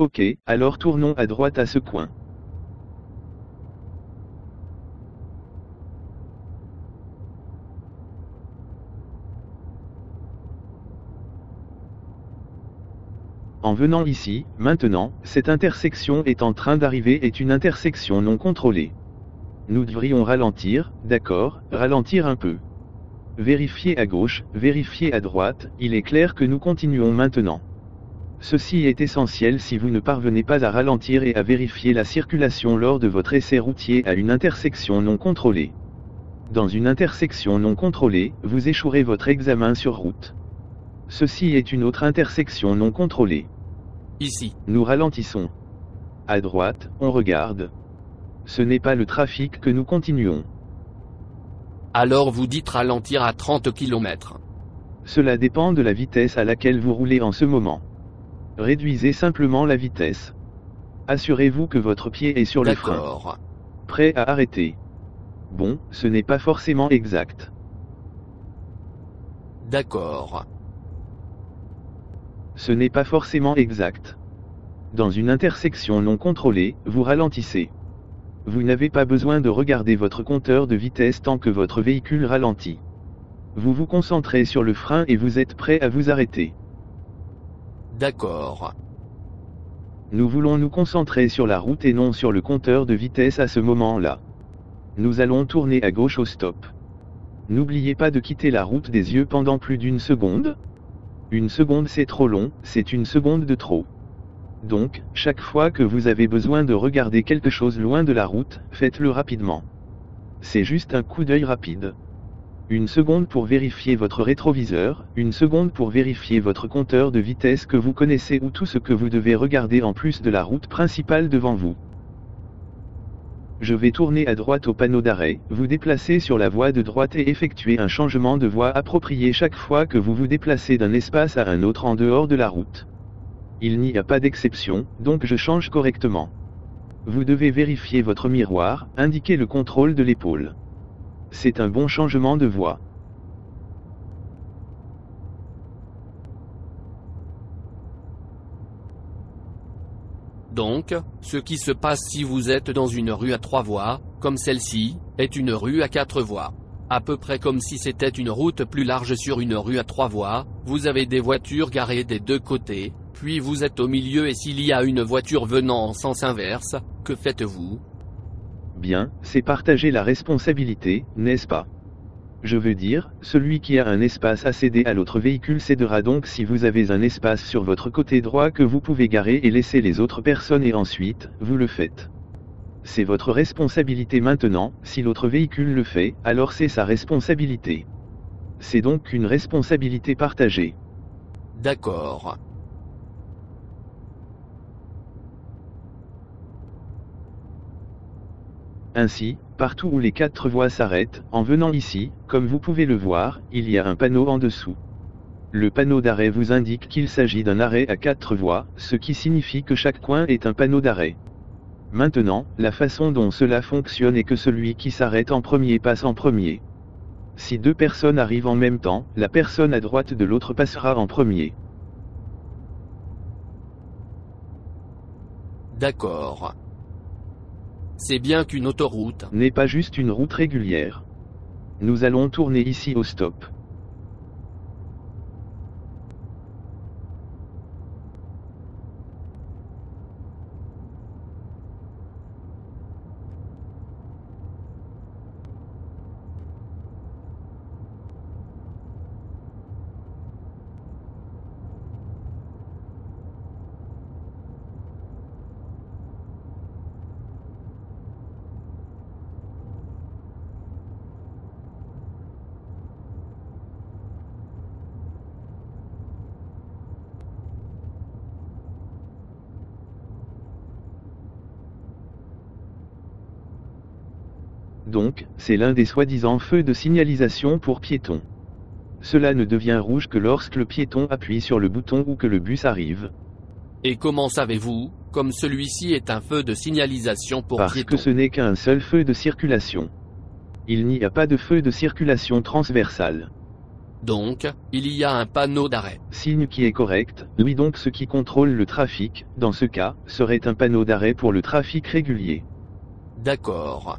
Ok, alors tournons à droite à ce coin. En venant ici, maintenant, cette intersection est en train d'arriver est une intersection non contrôlée. Nous devrions ralentir, d'accord, ralentir un peu. Vérifier à gauche, vérifier à droite, il est clair que nous continuons maintenant. Ceci est essentiel si vous ne parvenez pas à ralentir et à vérifier la circulation lors de votre essai routier à une intersection non contrôlée. Dans une intersection non contrôlée, vous échouerez votre examen sur route. Ceci est une autre intersection non contrôlée. Ici. Nous ralentissons. À droite, on regarde. Ce n'est pas le trafic que nous continuons. Alors vous dites ralentir à 30 km. Cela dépend de la vitesse à laquelle vous roulez en ce moment. Réduisez simplement la vitesse. Assurez-vous que votre pied est sur le frein. Prêt à arrêter. Bon, ce n'est pas forcément exact. D'accord. Ce n'est pas forcément exact. Dans une intersection non contrôlée, vous ralentissez. Vous n'avez pas besoin de regarder votre compteur de vitesse tant que votre véhicule ralentit. Vous vous concentrez sur le frein et vous êtes prêt à vous arrêter. D'accord. Nous voulons nous concentrer sur la route et non sur le compteur de vitesse à ce moment-là. Nous allons tourner à gauche au stop. N'oubliez pas de quitter la route des yeux pendant plus d'une seconde. Une seconde c'est trop long, c'est une seconde de trop. Donc, chaque fois que vous avez besoin de regarder quelque chose loin de la route, faites-le rapidement. C'est juste un coup d'œil rapide. Une seconde pour vérifier votre rétroviseur, une seconde pour vérifier votre compteur de vitesse que vous connaissez ou tout ce que vous devez regarder en plus de la route principale devant vous. Je vais tourner à droite au panneau d'arrêt, vous déplacer sur la voie de droite et effectuer un changement de voie approprié chaque fois que vous vous déplacez d'un espace à un autre en dehors de la route. Il n'y a pas d'exception, donc je change correctement. Vous devez vérifier votre miroir, indiquer le contrôle de l'épaule. C'est un bon changement de voie. Donc, ce qui se passe si vous êtes dans une rue à trois voies, comme celle-ci, est une rue à quatre voies. À peu près comme si c'était une route plus large sur une rue à trois voies, vous avez des voitures garées des deux côtés, puis vous êtes au milieu et s'il y a une voiture venant en sens inverse, que faites-vous? Bien, c'est partager la responsabilité, n'est-ce pas? Je veux dire, celui qui a un espace à céder à l'autre véhicule cédera donc si vous avez un espace sur votre côté droit que vous pouvez garer et laisser les autres personnes et ensuite, vous le faites. C'est votre responsabilité maintenant, si l'autre véhicule le fait, alors c'est sa responsabilité. C'est donc une responsabilité partagée. D'accord. Ainsi, partout où les quatre voies s'arrêtent, en venant ici, comme vous pouvez le voir, il y a un panneau en dessous. Le panneau d'arrêt vous indique qu'il s'agit d'un arrêt à quatre voies, ce qui signifie que chaque coin est un panneau d'arrêt. Maintenant, la façon dont cela fonctionne est que celui qui s'arrête en premier passe en premier. Si deux personnes arrivent en même temps, la personne à droite de l'autre passera en premier. D'accord. C'est bien qu'une autoroute. N'est pas juste une route régulière. Nous allons tourner ici au stop. Donc, c'est l'un des soi-disant feux de signalisation pour piétons. Cela ne devient rouge que lorsque le piéton appuie sur le bouton ou que le bus arrive. Et comment savez-vous, comme celui-ci est un feu de signalisation pour Parce piétons que ce n'est qu'un seul feu de circulation. Il n'y a pas de feu de circulation transversale. Donc, il y a un panneau d'arrêt. Signe qui est correct, oui donc ce qui contrôle le trafic, dans ce cas, serait un panneau d'arrêt pour le trafic régulier. D'accord.